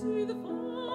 see the fire.